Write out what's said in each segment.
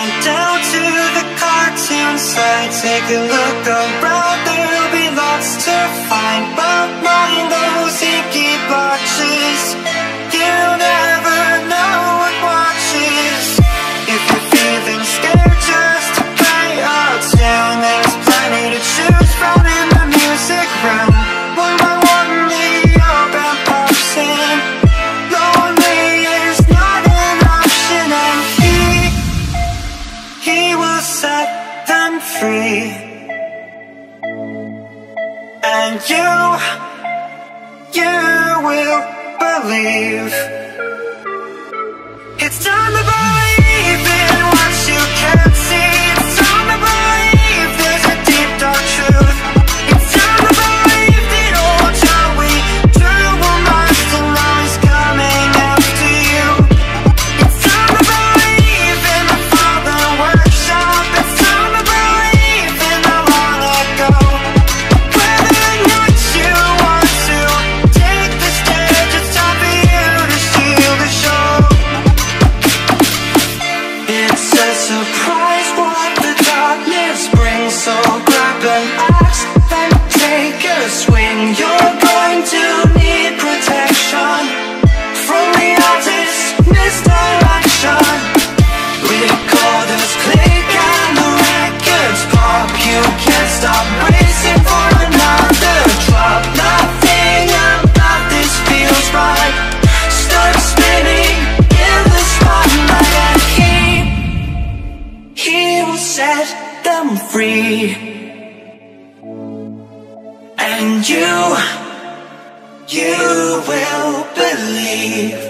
Went down to the cartoon side Take a look around There'll be lots to find. But mine free. And you, you will believe. It's time to believe surprise set them free. And you, you will believe.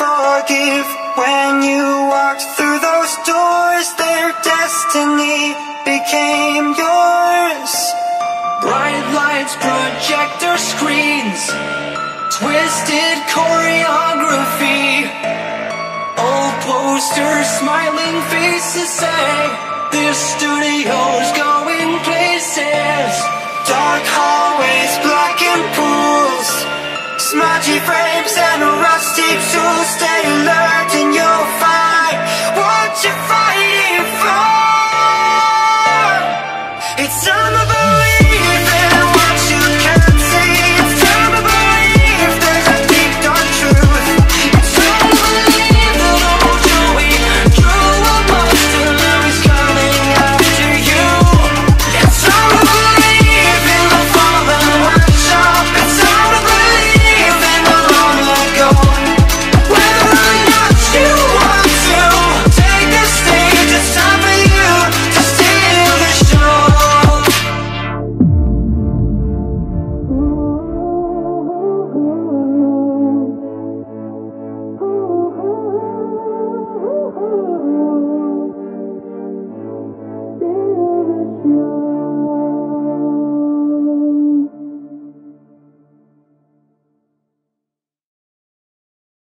forgive When you walked through those doors. Their destiny became yours. Bright lights, projector screens Twisted choreography. Old posters, smiling faces say This studio's going places. Dark halls Smudgy frames and a rusty tool Stay alert and you'll find what you find